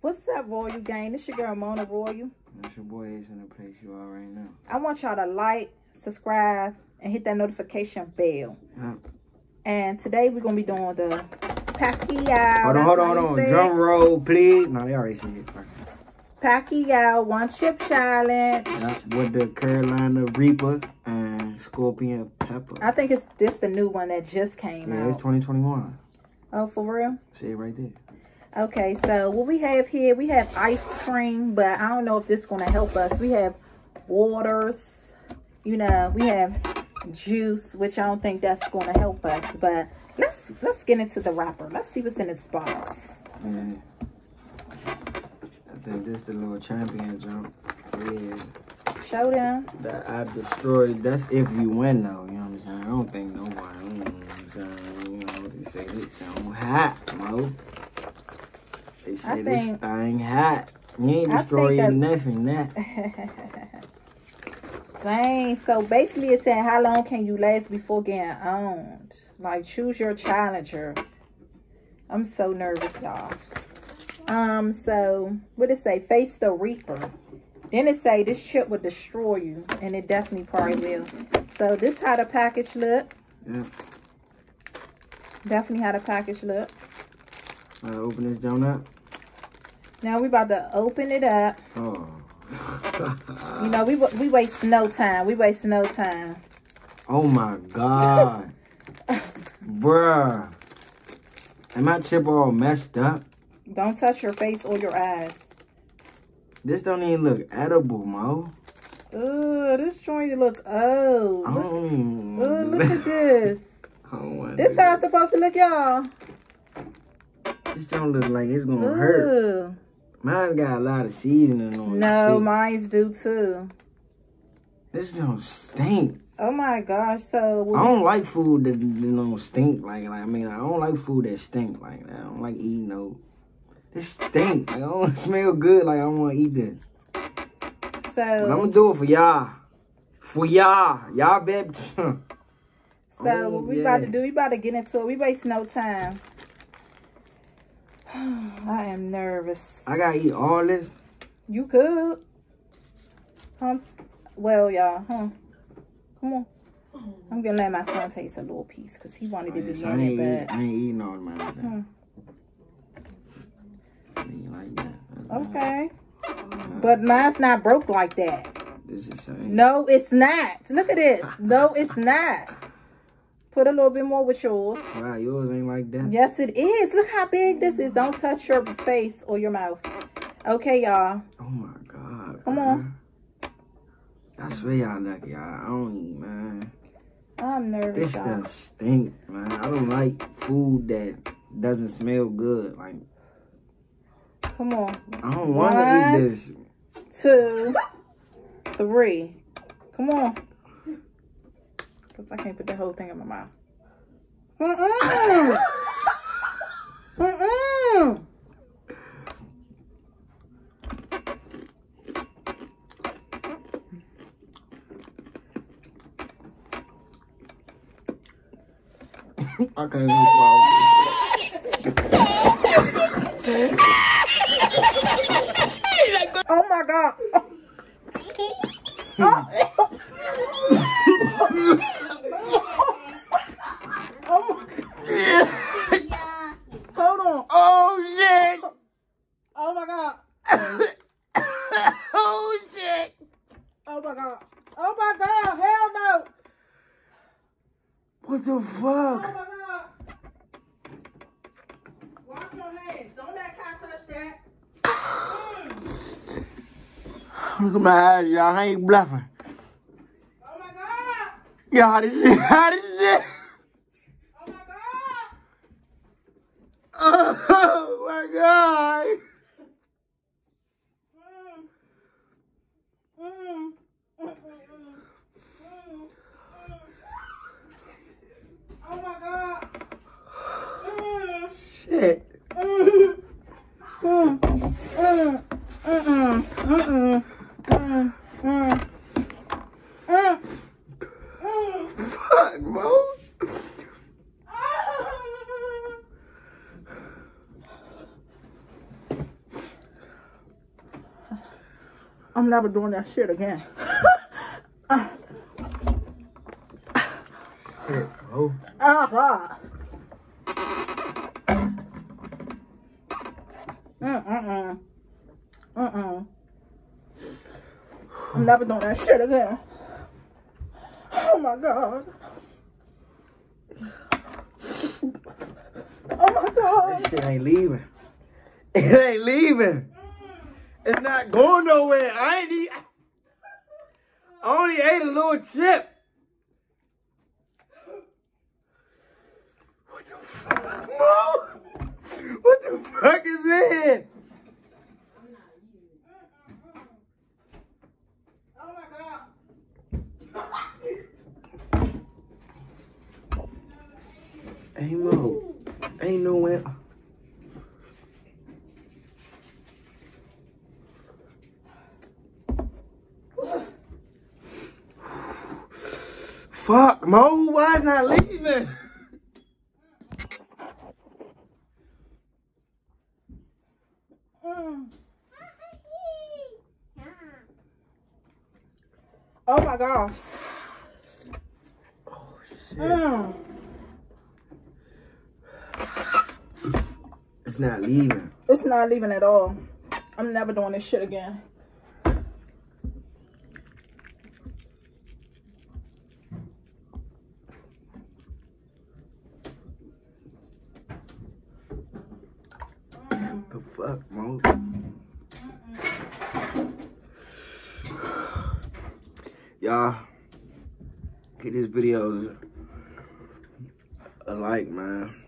What's up, Royal Gang? It's your girl Mona Royal. That's your boy Ace in the place you are right now. I want y'all to like, subscribe, and hit that notification bell. Yeah. And today we're gonna be doing the Paqui. Hold on, hold on, hold on. Drum roll, please. No, they already said it. Paqui one chip challenge. Yeah, with the Carolina Reaper and Scorpion Pepper. I think it's this the new one that just came yeah, it's 2021. Oh, for real? See it right there. Okay, so what we have here, we have ice cream, but I don't know if this is gonna help us. We have waters, you know, we have juice, which I don't think that's gonna help us. But let's let's get into the wrapper. Let's see what's in this box. I think this the little champion jump. Yeah. Show them. That I destroyed. That's if we win though. You know what I'm saying? I don't think nobody. You know what I'm saying? You know they say it sound hot, mo. They say I this think- thing hot. You ain't destroying nothing. That. Dang. So basically it said how long can you last before getting owned? Like choose your challenger. I'm so nervous, y'all. Um, so what it say? Face the Reaper. Then it say this chip will destroy you. And it definitely probably will. So this how the package look. Yeah. Definitely how the package look. I open this down up. Now we about to open it up. Oh. You know, we we waste no time. We waste no time. oh my god. Bruh. Am I chip all messed up? Don't touch your face or your eyes. This don't even look edible, Mo. Ooh, this joint look old. I don't even Ooh, look at this. I don't wanna This how it's supposed to look, y'all. This don't look like it's gonna hurt. Mine's got a lot of seasoning on it. No, too. mine's do too. This don't stink. Oh my gosh. So, I don't like food that don't stink. Like, like I mean, I don't like food that stink. Like, that. I don't like eating no. This stink. Like, I don't smell good. Like, I don't want to eat this. But I'm gonna do it for y'all. For y'all. Y'all bet. so Oh, what we yeah. about to do, we about to get into it. We waste no time. I am nervous. I gotta eat all this. You could. Huh? Well, y'all, huh? Come on. I'm gonna let my son taste a little piece because he wanted to Oh, be in it, eat, but I ain't eating all mine. Like. Hmm. I like that. That's okay. But mine's not broke like that. This is. No, it's not. Look at this. No, it's not. Put a little bit more with yours. Wow, yours ain't like that. Yes, it is. Look how big this is. Don't touch your face or your mouth. Okay, y'all. Oh my god. Come bruh. on. I swear y'all lucky. Y'all. I don't eat, man. I'm nervous, This stuff stink, man. I don't like food that doesn't smell good. Like Come on. I don't want to eat this. Two, three. Come on. Cause I can't put the whole thing in my mouth. Mm-mm. Mm-mm. I can't even swallow. Oh my god. Oh my god. Hold on. Oh shit! Oh my god. oh shit! Oh my god. Oh my god. Hell no. What the fuck? Wash your hands. Don't let Kai touch that. Mm. Look at my eyes, y'all. I ain't bluffing. Oh my god. Y'all, this shit, this shit? Oh my god. Oh my god! shit. Mm, mm, mm, mm, mm, mm, mm, mm. Fuck, bro. I'm never doing that shit again. uh, oh. Ah, fuck. Mm-mm-mm. Mm-mm. I'm never doing that shit again. Oh my God. Oh my God. That shit ain't leaving. It ain't leaving. It's not going nowhere. I ain't eat. I only ate a little chip. What the fuck? What the fuck is it? Ain't no Ain't nowhere. Fuck, Mo. Why is not leaving? Mm. Oh my gosh. Mm. It's not leaving. It's not leaving at all. I'm never doing this shit again. The fuck, Mo? Y'all, get this video a like, man.